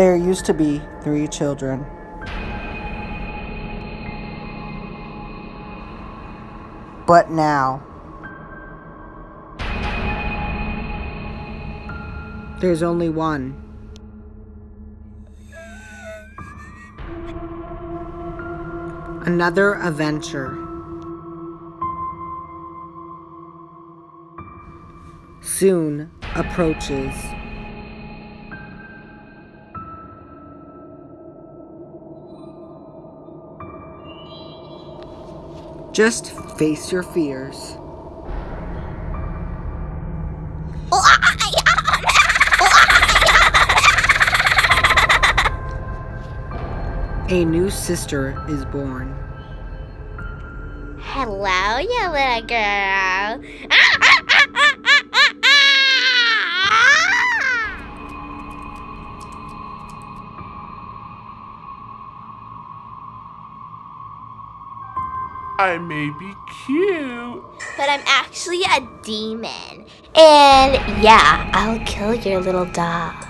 There used to be three children. But now, there's only one. Another adventure. Soon approaches. Just face your fears. A new sister is born. Hello, you little girl. Ah! I may be cute. But I'm actually a demon. And yeah, I'll kill your little dog.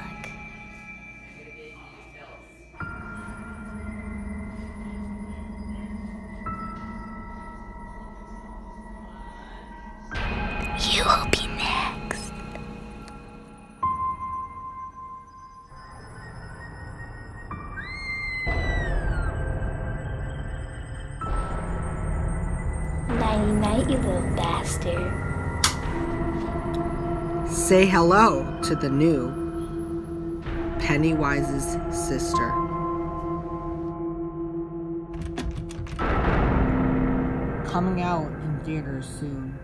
You will be Night, you little bastard. Say hello to the new Pennywise's sister. Coming out in theaters soon.